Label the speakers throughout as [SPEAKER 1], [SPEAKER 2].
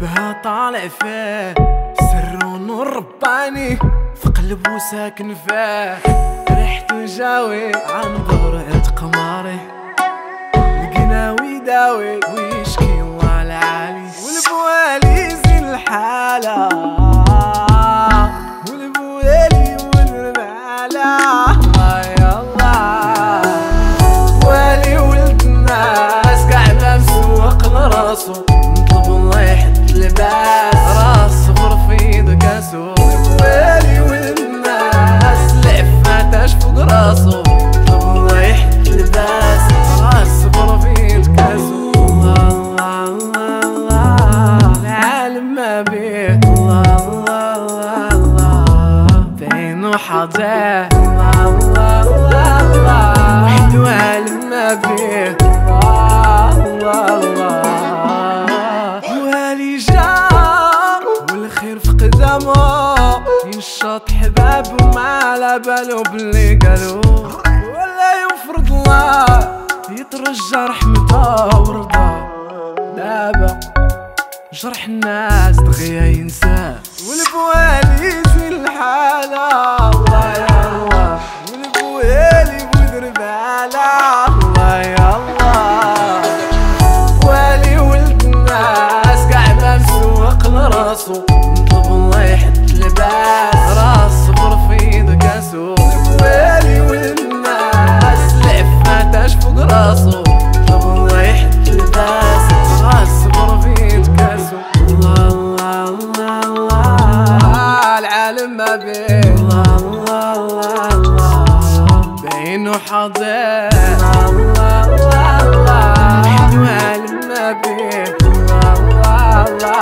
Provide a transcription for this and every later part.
[SPEAKER 1] قلبها طالع فيه. سر ونور رباني في قلبه ساكن فيه. ريحته جاوي عن عند قماري القناوي ويشكي نطلب الله الله الله العالم ما الله الله الله الله الله الله الله وحده عالم ما الله الله الله ينشط حبابه ما على بالو باللي قالو. ولا يفرض الله يترجى رحمته ورضاه. دابا جرح الناس دغيا ينساه والبوالي زين الحالة الله يا الله. والبوالي بودر بالا الله يا الله. والي ولد الناس قاعد مسوق لراسو نطلب الله يحط لباس. بيه الله الله الله الله حاضر الله الله الله بيه. الله الله الله الله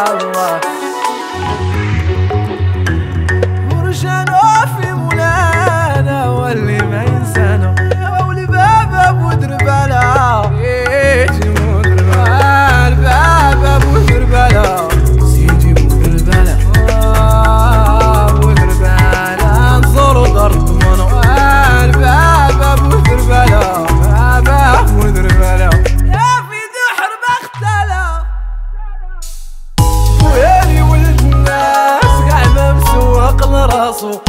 [SPEAKER 1] لراسو